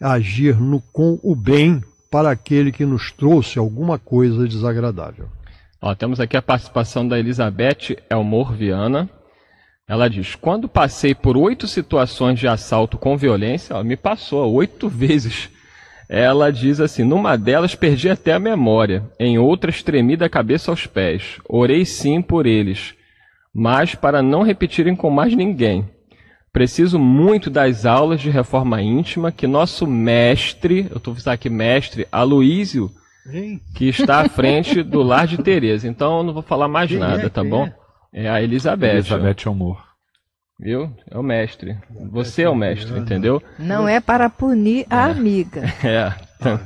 agir no, com o bem para aquele que nos trouxe alguma coisa desagradável. Ó, temos aqui a participação da Elizabeth Elmor Viana. Ela diz: Quando passei por oito situações de assalto com violência, ela me passou oito vezes. Ela diz assim: numa delas perdi até a memória, em outras tremi da cabeça aos pés. Orei sim por eles, mas para não repetirem com mais ninguém. Preciso muito das aulas de reforma íntima que nosso mestre, eu estou usando aqui mestre, Aloísio, que está à frente do lar de Tereza. Então eu não vou falar mais Quem nada, é? tá bom? É? é a Elizabeth. Elizabeth Amor. Viu? É o mestre. Você é o mestre, entendeu? Não é para punir a é. amiga. É. Tá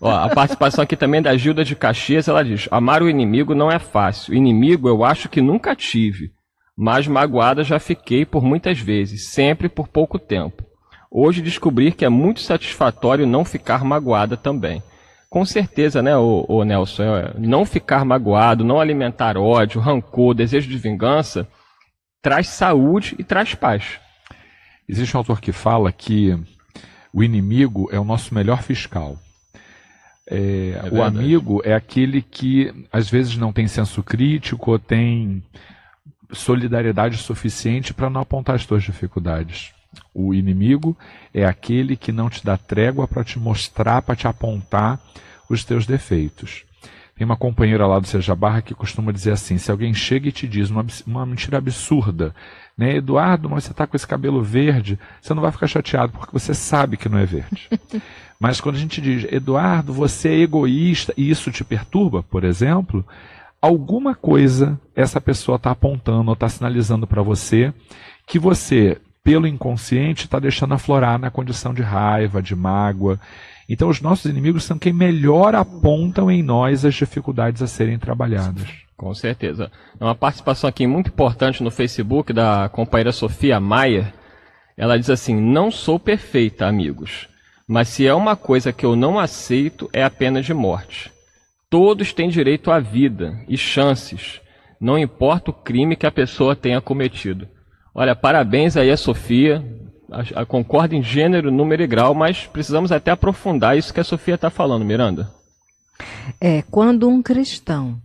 Ó, a participação aqui também da Gilda de Caxias, ela diz: Amar o inimigo não é fácil. Inimigo eu acho que nunca tive mas magoada já fiquei por muitas vezes, sempre por pouco tempo. Hoje descobri que é muito satisfatório não ficar magoada também. Com certeza, né, o, o Nelson, é, não ficar magoado, não alimentar ódio, rancor, desejo de vingança, traz saúde e traz paz. Existe um autor que fala que o inimigo é o nosso melhor fiscal. É, é o amigo é aquele que às vezes não tem senso crítico ou tem solidariedade suficiente para não apontar as tuas dificuldades. O inimigo é aquele que não te dá trégua para te mostrar, para te apontar os teus defeitos. Tem uma companheira lá do Seja Barra que costuma dizer assim: se alguém chega e te diz uma, uma mentira absurda, né, Eduardo, mas você está com esse cabelo verde, você não vai ficar chateado porque você sabe que não é verde. mas quando a gente diz, Eduardo, você é egoísta e isso te perturba, por exemplo, alguma coisa essa pessoa está apontando ou está sinalizando para você que você, pelo inconsciente, está deixando aflorar na condição de raiva, de mágoa. Então, os nossos inimigos são quem melhor apontam em nós as dificuldades a serem trabalhadas. Com certeza. É uma participação aqui muito importante no Facebook da companheira Sofia Maia. Ela diz assim: Não sou perfeita, amigos, mas se é uma coisa que eu não aceito, é a pena de morte. Todos têm direito à vida e chances, não importa o crime que a pessoa tenha cometido. Olha, parabéns aí a Sofia, a, a, concordo em gênero, número e grau, mas precisamos até aprofundar isso que a Sofia está falando, Miranda. É, quando um cristão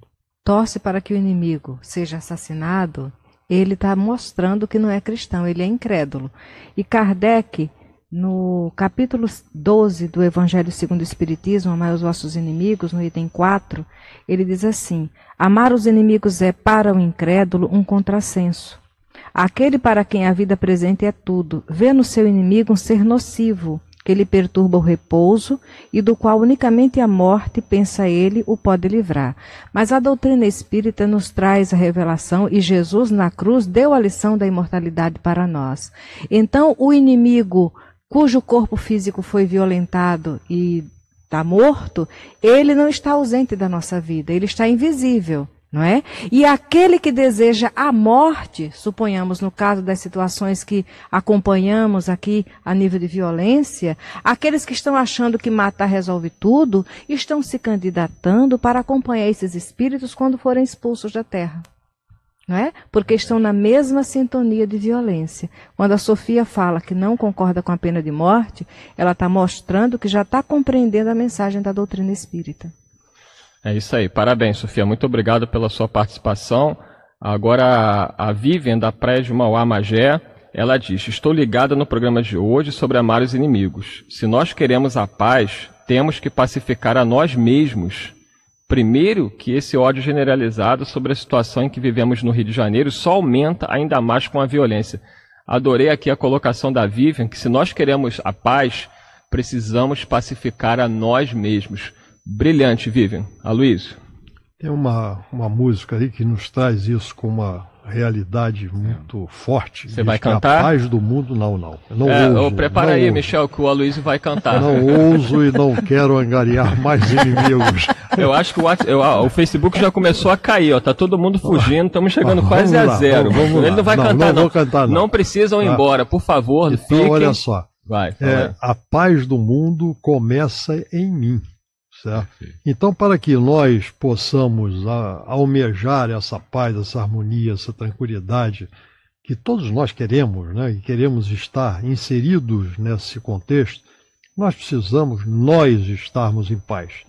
torce para que o inimigo seja assassinado, ele está mostrando que não é cristão, ele é incrédulo. E Kardec no capítulo 12 do Evangelho segundo o Espiritismo, Amar os vossos inimigos, no item 4, ele diz assim: Amar os inimigos é, para o incrédulo, um contrassenso. Aquele para quem a vida presente é tudo, vê no seu inimigo um ser nocivo, que lhe perturba o repouso e do qual unicamente a morte, pensa ele, o pode livrar. Mas a doutrina espírita nos traz a revelação e Jesus na cruz deu a lição da imortalidade para nós. Então, o inimigo cujo corpo físico foi violentado e está morto, ele não está ausente da nossa vida, ele está invisível não é? E aquele que deseja a morte, suponhamos no caso das situações que acompanhamos aqui a nível de violência, aqueles que estão achando que matar resolve tudo, estão se candidatando para acompanhar esses espíritos quando forem expulsos da terra. É? Porque estão na mesma sintonia de violência. Quando a Sofia fala que não concorda com a pena de morte, ela está mostrando que já está compreendendo a mensagem da doutrina espírita. É isso aí. Parabéns, Sofia. Muito obrigado pela sua participação. Agora, a Vivian, da Prédio Mauá Magé, ela diz: Estou ligada no programa de hoje sobre amar os inimigos. Se nós queremos a paz, temos que pacificar a nós mesmos. Primeiro, que esse ódio generalizado sobre a situação em que vivemos no Rio de Janeiro só aumenta ainda mais com a violência. Adorei aqui a colocação da Vivian, que se nós queremos a paz, precisamos pacificar a nós mesmos. Brilhante, Vivian. Aloysio. Tem uma, uma música aí que nos traz isso com uma realidade muito é. forte. Você vai cantar? A paz do mundo, não, não. não é, ouso, prepara aí, ouso. Michel, que o Aloysio vai cantar. Não ouso e não quero angariar mais inimigos. Eu acho que o, eu, o, Facebook já começou a cair, ó. Tá todo mundo fugindo, estamos chegando ah, quase lá, a zero. Vamos, Ele não vai não, cantar, não. Não, cantar, não. não precisam ir ah. embora, por favor. Então, fiquem. olha só. Vai, é, a paz do mundo começa em mim. Certo? Então, para que nós possamos a, almejar essa paz, essa harmonia, essa tranquilidade que todos nós queremos, né, e queremos estar inseridos nesse contexto, nós precisamos nós estarmos em paz.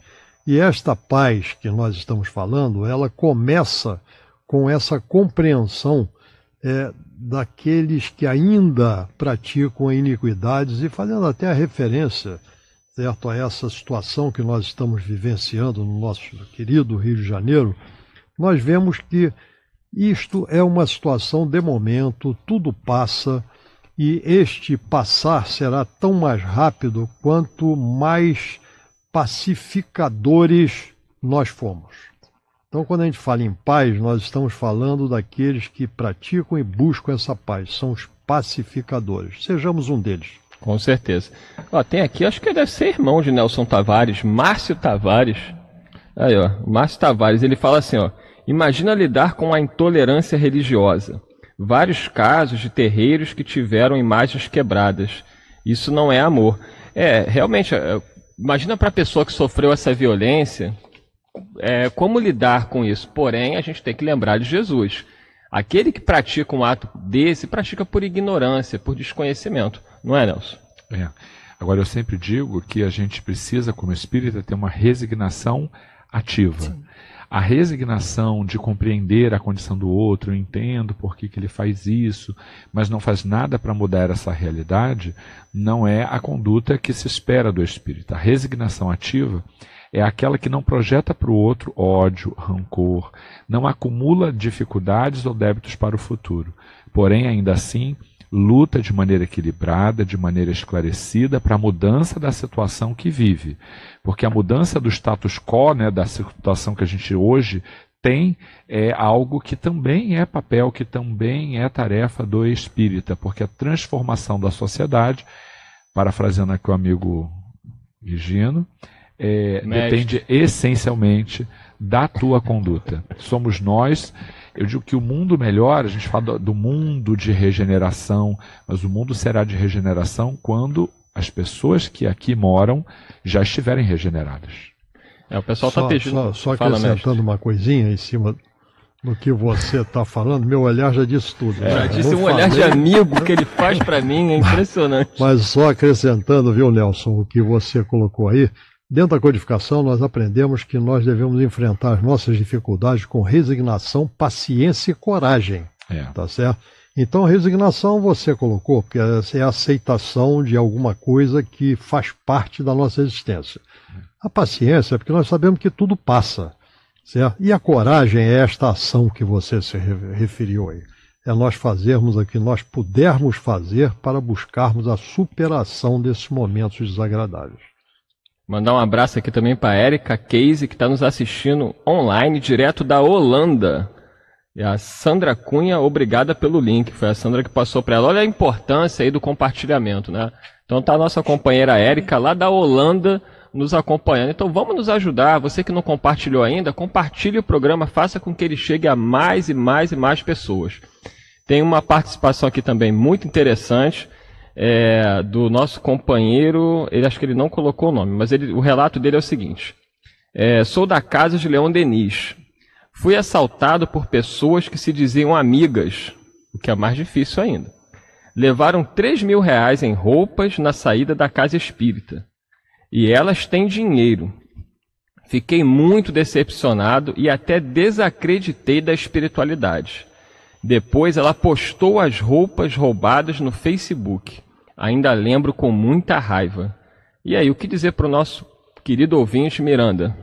E esta paz que nós estamos falando, ela começa com essa compreensão é, daqueles que ainda praticam iniquidades e fazendo até a referência certo, a essa situação que nós estamos vivenciando no nosso querido Rio de Janeiro, nós vemos que isto é uma situação de momento, tudo passa, e este passar será tão mais rápido quanto mais pacificadores nós fomos. Então, quando a gente fala em paz, nós estamos falando daqueles que praticam e buscam essa paz, são os pacificadores. Sejamos um deles. Com certeza. Ó, tem aqui, acho que deve ser irmão de Nelson Tavares, Márcio Tavares. Aí, ó, Márcio Tavares, ele fala assim, ó: Imagina lidar com a intolerância religiosa. Vários casos de terreiros que tiveram imagens quebradas. Isso não é amor. É, realmente, é, imagina para a pessoa que sofreu essa violência, é, como lidar com isso. Porém, a gente tem que lembrar de Jesus. Aquele que pratica um ato desse, pratica por ignorância, por desconhecimento. Não é, Nelson? É. Agora, eu sempre digo que a gente precisa, como espírita, ter uma resignação ativa. Sim. A resignação de compreender a condição do outro, eu entendo por que, que ele faz isso, mas não faz nada para mudar essa realidade, não é a conduta que se espera do espírito. A resignação ativa é aquela que não projeta para o outro ódio, rancor, não acumula dificuldades ou débitos para o futuro. Porém, ainda assim, luta de maneira equilibrada, de maneira esclarecida para a mudança da situação que vive. Porque a mudança do status quo, né, da situação que a gente hoje tem, é algo que também é papel, que também é tarefa do espírita, porque a transformação da sociedade, parafraseando aqui o amigo Higino, é, depende essencialmente da tua conduta. Somos nós eu digo que o mundo melhor, a gente fala do mundo de regeneração, mas o mundo será de regeneração quando as pessoas que aqui moram já estiverem regeneradas. É, o pessoal está pedindo. Só, só acrescentando uma coisinha em cima do que você está falando, meu olhar já disse tudo. É, já disse um olhar de amigo que ele faz para mim, é impressionante. Mas só acrescentando, viu, Nelson, o que você colocou aí, Dentro da codificação, nós aprendemos que nós devemos enfrentar as nossas dificuldades com resignação, paciência e coragem. É. Tá certo? Então, resignação você colocou, porque é a aceitação de alguma coisa que faz parte da nossa existência. A paciência é porque nós sabemos que tudo passa. Certo? E a coragem é esta ação que você se referiu aí. é nós fazermos o que nós pudermos fazer para buscarmos a superação desses momentos desagradáveis. Mandar um abraço aqui também para Erika Case, que está nos assistindo online, direto da Holanda. E a Sandra Cunha, obrigada pelo link. Foi a Sandra que passou para ela. Olha a importância aí do compartilhamento, né? Então tá a nossa companheira Érica lá da Holanda nos acompanhando. Então vamos nos ajudar. Você que não compartilhou ainda, compartilhe o programa, faça com que ele chegue a mais e mais e mais pessoas. Tem uma participação aqui também muito interessante é, do nosso companheiro. Ele acho que ele não colocou o nome, mas ele, o relato dele é o seguinte: é, Sou da casa de Leão Denis. Fui assaltado por pessoas que se diziam amigas, o que é mais difícil ainda. Levaram 3 mil reais em roupas na saída da casa espírita. E elas têm dinheiro. Fiquei muito decepcionado e até desacreditei da espiritualidade. Depois ela postou as roupas roubadas no Facebook. Ainda lembro com muita raiva. E aí, o que dizer para o nosso querido ouvinte Miranda?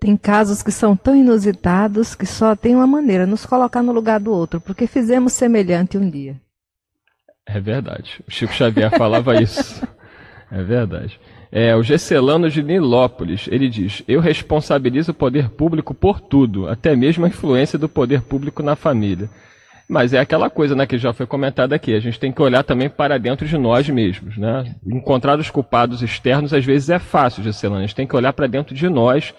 Tem casos que são tão inusitados que só tem uma maneira, nos colocar no lugar do outro, porque fizemos semelhante um dia. É verdade. O Chico Xavier falava isso. É verdade. É, o Gesselano de Nilópolis, ele diz: Eu responsabilizo o poder público por tudo, até mesmo a influência do poder público na família. Mas é aquela coisa, né, que já foi comentada aqui. A gente tem que olhar também para dentro de nós mesmos, né? Encontrar os culpados externos às vezes é fácil, Gesselano. A gente tem que olhar para dentro de nós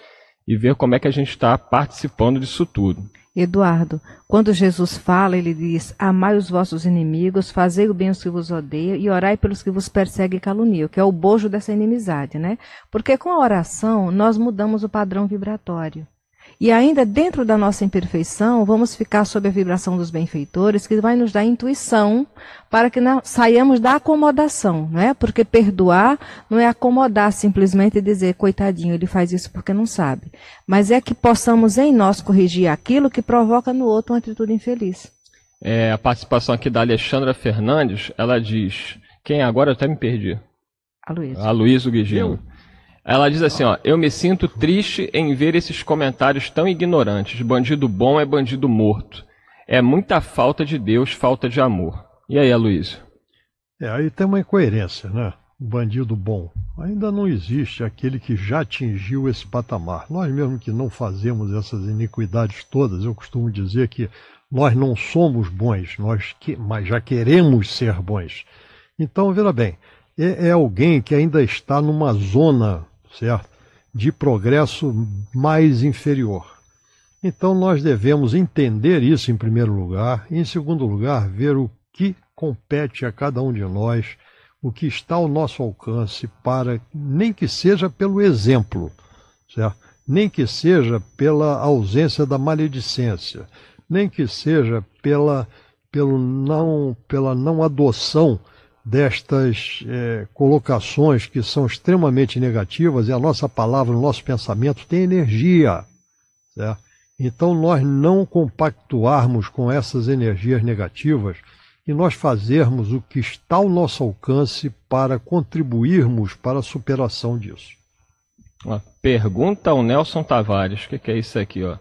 e ver como é que a gente está participando disso tudo. Eduardo, quando Jesus fala, ele diz: Amai os vossos inimigos, fazei o bem aos que vos odeiam e orai pelos que vos perseguem e caluniam, que é o bojo dessa inimizade, né? Porque com a oração nós mudamos o padrão vibratório. E ainda dentro da nossa imperfeição, vamos ficar sob a vibração dos benfeitores, que vai nos dar intuição para que não, saiamos da acomodação, não é? Porque perdoar não é acomodar simplesmente e dizer, coitadinho, ele faz isso porque não sabe. Mas é que possamos em nós corrigir aquilo que provoca no outro uma atitude infeliz. É, a participação aqui da Alexandra Fernandes, ela diz, quem agora eu até me perdi. A Luísa. A Luísa Guigino. Ela diz assim, ó, eu me sinto triste em ver esses comentários tão ignorantes. Bandido bom é bandido morto. É muita falta de Deus, falta de amor. E aí, Aloysio? É, aí tem uma incoerência, né? Bandido bom. Ainda não existe aquele que já atingiu esse patamar. Nós mesmo que não fazemos essas iniquidades todas, eu costumo dizer que nós não somos bons, nós que, mas já queremos ser bons. Então, veja bem, é, é alguém que ainda está numa zona certo? De progresso mais inferior. Então nós devemos entender isso em primeiro lugar, e em segundo lugar, ver o que compete a cada um de nós, o que está ao nosso alcance para nem que seja pelo exemplo, certo? Nem que seja pela ausência da maledicência, nem que seja pela pelo não pela não adoção destas é, colocações que são extremamente negativas e a nossa palavra, o nosso pensamento tem energia. Certo? Então, nós não compactuarmos com essas energias negativas e nós fazermos o que está ao nosso alcance para contribuirmos para a superação disso. Uma pergunta ao Nelson Tavares: o que, que, é isso aqui? Ó?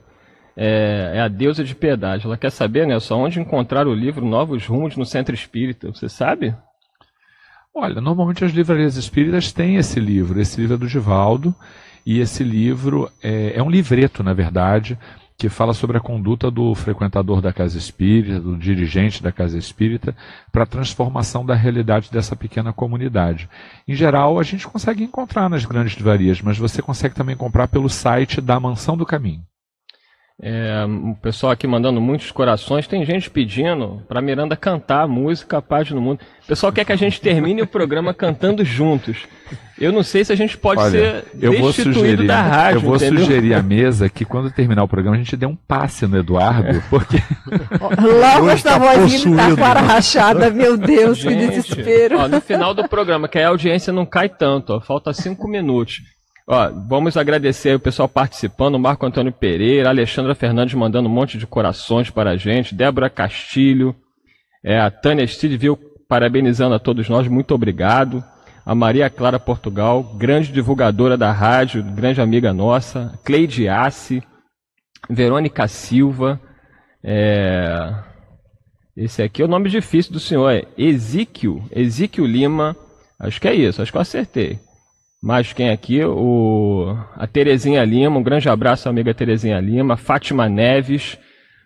É, é, a deusa de piedade. Ela quer saber, Nelson, onde encontrar o livro Novos Rumos no Centro Espírita. Você sabe? Olha, normalmente as livrarias espíritas têm esse livro. Esse livro é do Givaldo, e esse livro é, é um livreto, na verdade, que fala sobre a conduta do frequentador da casa espírita, do dirigente da casa espírita, para a transformação da realidade dessa pequena comunidade. Em geral, a gente consegue encontrar nas grandes livrarias, mas você consegue também comprar pelo site da Mansão do Caminho. É, o pessoal aqui mandando muitos corações. Tem gente pedindo para Miranda cantar a música Paz no Mundo. O pessoal quer que a gente termine o programa cantando juntos. Eu não sei se a gente pode Olha, ser eu vou sugerir, da rádio. Eu vou entendeu? sugerir à mesa que quando terminar o programa a gente dê um passe no Eduardo, porque. Logo essa tá vozinha tá com a rachada, meu Deus, gente, que desespero. Ó, no final do programa, que a audiência não cai tanto, ó, falta cinco minutos. Ó, vamos agradecer o pessoal participando, Marco Antônio Pereira, Alexandra Fernandes mandando um monte de corações para a gente, Débora Castilho, é, a Tânia Stilville parabenizando a todos nós, muito obrigado. A Maria Clara Portugal, grande divulgadora da rádio, grande amiga nossa, Cleide Assi, Verônica Silva, é, Esse aqui é o nome difícil do senhor, é Ezequiel, Ezequiel Lima. Acho que é isso, acho que eu acertei. Mais quem aqui? O, a Terezinha Lima, um grande abraço amiga Terezinha Lima, Fátima Neves,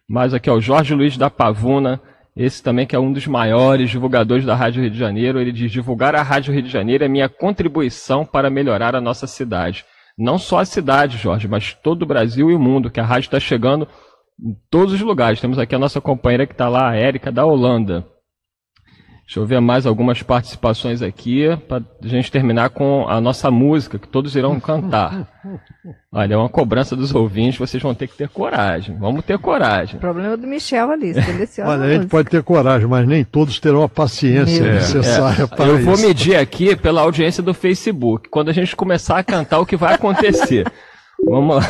mais aqui é o Jorge Luiz da Pavuna, esse também que é um dos maiores divulgadores da Rádio Rio de Janeiro. Ele diz: divulgar a Rádio Rio de Janeiro é minha contribuição para melhorar a nossa cidade. Não só a cidade, Jorge, mas todo o Brasil e o mundo, que a rádio está chegando em todos os lugares. Temos aqui a nossa companheira que está lá, a Érica, da Holanda. Deixa eu ver mais algumas participações aqui, para a gente terminar com a nossa música, que todos irão cantar. Olha, é uma cobrança dos ouvintes, vocês vão ter que ter coragem. Vamos ter coragem. O problema do Michel ali, seleciona Olha, a a gente pode ter coragem, mas nem todos terão a paciência Meu necessária para Eu vou medir aqui pela audiência do Facebook. Quando a gente começar a cantar, o que vai acontecer? Vamos lá.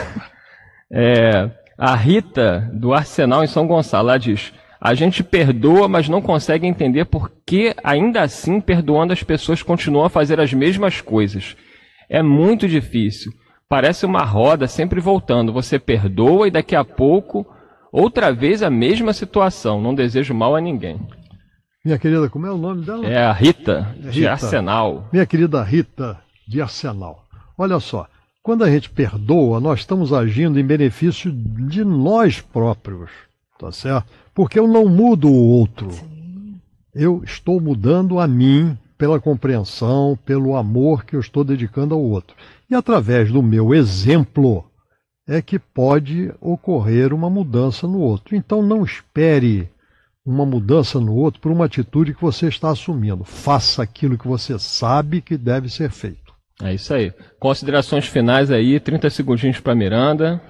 É, a Rita, do Arsenal em São Gonçalo, ela diz: A gente perdoa, mas não consegue entender por que, ainda assim, perdoando as pessoas continuam a fazer as mesmas coisas. É muito difícil. Parece uma roda sempre voltando. Você perdoa e daqui a pouco, outra vez a mesma situação. Não desejo mal a ninguém. Minha querida, como é o nome dela? É a Rita, de Rita. Arsenal. Minha querida Rita de Arsenal. Olha só, quando a gente perdoa, nós estamos agindo em benefício de nós próprios, tá certo? Porque eu não mudo o outro. Eu estou mudando a mim pela compreensão, pelo amor que eu estou dedicando ao outro. E através do meu exemplo é que pode ocorrer uma mudança no outro. Então não espere uma mudança no outro por uma atitude que você está assumindo. Faça aquilo que você sabe que deve ser feito. É isso aí. Considerações finais aí, 30 segundinhos para Miranda.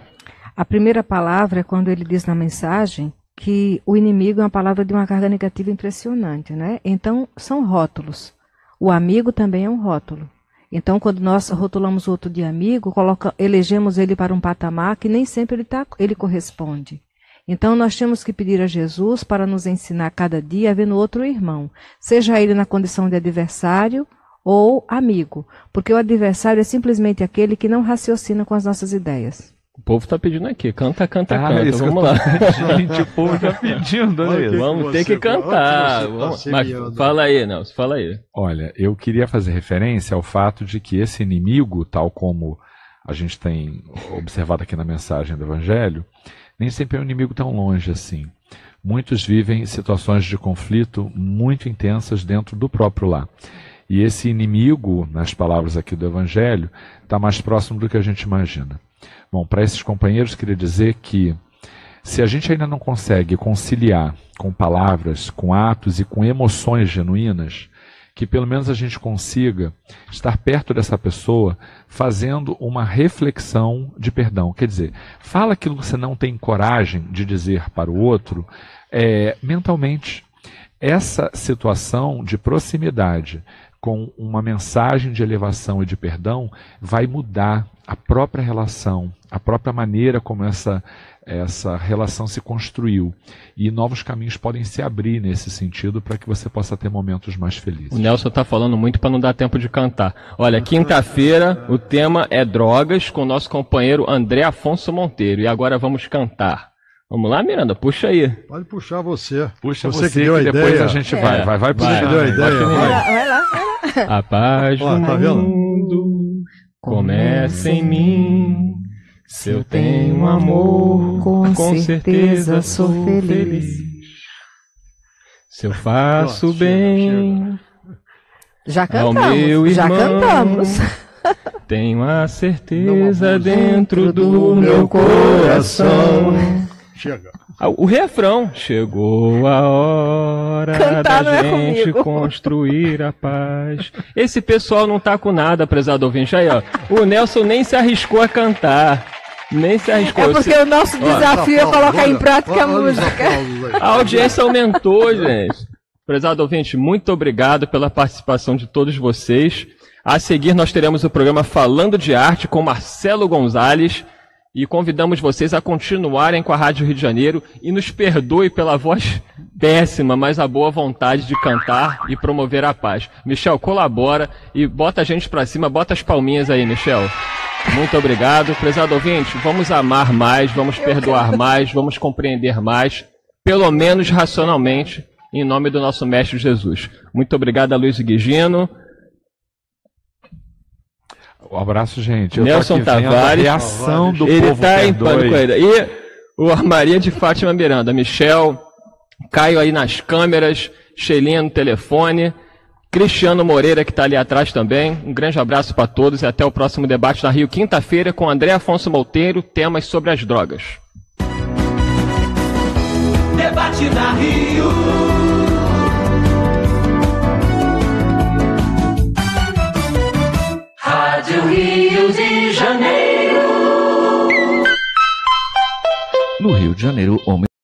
A primeira palavra é quando ele diz na mensagem que o inimigo é uma palavra de uma carga negativa impressionante, né? Então, são rótulos. O amigo também é um rótulo. Então, quando nós rotulamos outro de amigo, coloca, elegemos ele para um patamar que nem sempre ele, tá, ele corresponde. Então, nós temos que pedir a Jesus para nos ensinar cada dia a ver no outro irmão, seja ele na condição de adversário ou amigo, porque o adversário é simplesmente aquele que não raciocina com as nossas ideias. O povo tá pedindo aqui. Canta, canta, Ah, canta. isso que eu Vamos tô lá. Gente, o povo já pedindo, olha isso. Vamos ter que cantar. tá Vamos- Mas semeando. fala aí, Nelson, fala aí. Olha, eu queria fazer referência ao fato de que esse inimigo, tal como a gente tem observado aqui na mensagem do Evangelho, nem sempre é um inimigo tão longe assim. Muitos vivem situações de conflito muito intensas dentro do próprio lar. E esse inimigo, nas palavras aqui do Evangelho, está mais próximo do que a gente imagina. Bom, para esses companheiros, queria dizer que se a gente ainda não consegue conciliar com palavras, com atos e com emoções genuínas, que pelo menos a gente consiga estar perto dessa pessoa fazendo uma reflexão de perdão. Quer dizer, fala aquilo que você não tem coragem de dizer para o outro é, mentalmente. Essa situação de proximidade com uma mensagem de elevação e de perdão vai mudar a própria relação, a própria maneira como essa, essa relação se construiu. E novos caminhos podem se abrir nesse sentido para que você possa ter momentos mais felizes. O Nelson tá falando muito para não dar tempo de cantar. Olha, quinta-feira o tema é drogas com o nosso companheiro André Afonso Monteiro. E agora vamos cantar. Vamos lá, Miranda, puxa aí. Pode puxar você. Puxa você, você, que deu a depois ideia. a gente É, vai. Vai, vai, vai. puxar. Deu a ideia, Vai, vai. Vai lá, vai lá, vai lá. A paz Ó, do tá vendo? Começa em mim. Se eu tenho amor, Com com certeza certeza sou feliz. feliz. Se eu faço chega, bem, Já cantamos. meu já irmão. cantamos. tenho a certeza dentro do meu coração. Chega. Ah, O refrão. Chegou a hora Cantar da é gente comigo. construir a paz. Esse pessoal não tá com nada, prezado ouvinte. Aí, ó. O Nelson nem se arriscou a cantar. Nem se arriscou. É porque o nosso desafio é colocar em prática a música. A audiência aumentou, gente. Prezado ouvinte, muito obrigado pela participação de todos vocês. A seguir, nós teremos o programa Falando de Arte com Marcelo Gonzalez. E convidamos vocês a continuarem com a Rádio Rio de Janeiro e nos perdoe pela voz péssima, mas a boa vontade de cantar e promover a paz. Michel, colabora e bota a gente pra cima, bota as palminhas aí, Michel. Muito obrigado. Prezado ouvinte, vamos amar mais, vamos perdoar mais, vamos compreender mais. pelo menos racionalmente, em nome do nosso Mestre Jesus. Muito obrigado a Luiz Guigino. Um abraço, gente. Eu Nelson tô aqui vendo Tavares. A reação do Ele povo tá em perdoe. pânico ainda. E o Armaria de Fátima Miranda. Michel, Caio aí nas câmeras, Shelinha no telefone, Cristiano Moreira que está ali atrás também. Um grande abraço para todos e até o próximo debate na Rio, quinta-feira, com André Afonso Monteiro, temas sobre as drogas. Debate na Rio. Rio de Janeiro. No Rio de Janeiro, homem